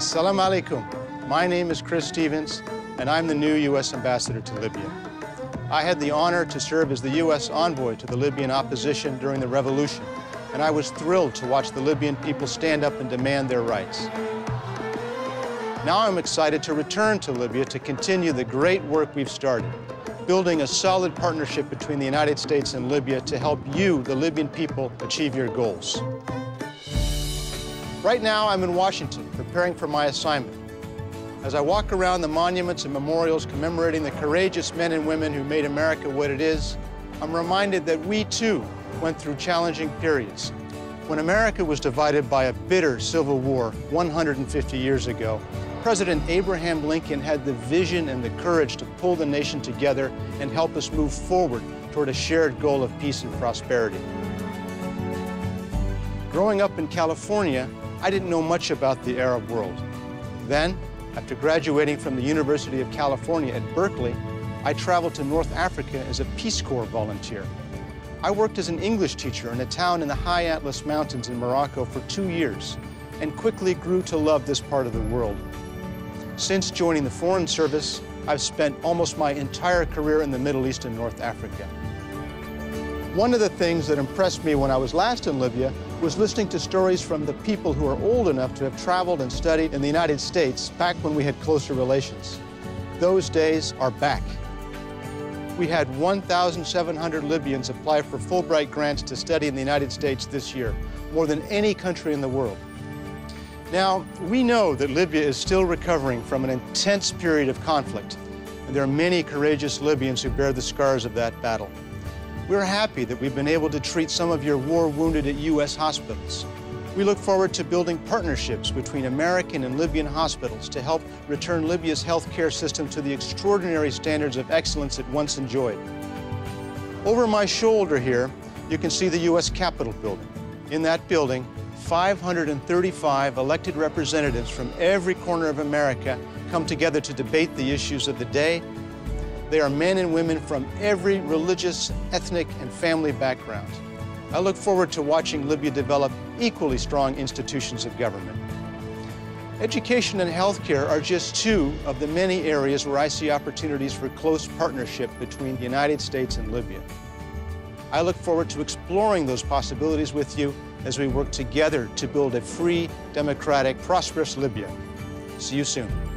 Assalamu alaikum. My name is Chris Stevens, and I'm the new U.S. Ambassador to Libya. I had the honor to serve as the U.S. envoy to the Libyan opposition during the revolution, and I was thrilled to watch the Libyan people stand up and demand their rights. Now I'm excited to return to Libya to continue the great work we've started, building a solid partnership between the United States and Libya to help you, the Libyan people, achieve your goals. Right now, I'm in Washington, preparing for my assignment. As I walk around the monuments and memorials commemorating the courageous men and women who made America what it is, I'm reminded that we, too, went through challenging periods. When America was divided by a bitter civil war 150 years ago, President Abraham Lincoln had the vision and the courage to pull the nation together and help us move forward toward a shared goal of peace and prosperity. Growing up in California, I didn't know much about the Arab world. Then, after graduating from the University of California at Berkeley, I traveled to North Africa as a Peace Corps volunteer. I worked as an English teacher in a town in the high Atlas Mountains in Morocco for two years and quickly grew to love this part of the world. Since joining the Foreign Service, I've spent almost my entire career in the Middle East and North Africa. One of the things that impressed me when I was last in Libya was listening to stories from the people who are old enough to have traveled and studied in the United States back when we had closer relations. Those days are back. We had 1,700 Libyans apply for Fulbright grants to study in the United States this year, more than any country in the world. Now, we know that Libya is still recovering from an intense period of conflict, and there are many courageous Libyans who bear the scars of that battle. We're happy that we've been able to treat some of your war wounded at U.S. hospitals. We look forward to building partnerships between American and Libyan hospitals to help return Libya's healthcare system to the extraordinary standards of excellence it once enjoyed. Over my shoulder here, you can see the U.S. Capitol building. In that building, 535 elected representatives from every corner of America come together to debate the issues of the day they are men and women from every religious, ethnic, and family background. I look forward to watching Libya develop equally strong institutions of government. Education and healthcare are just two of the many areas where I see opportunities for close partnership between the United States and Libya. I look forward to exploring those possibilities with you as we work together to build a free, democratic, prosperous Libya. See you soon.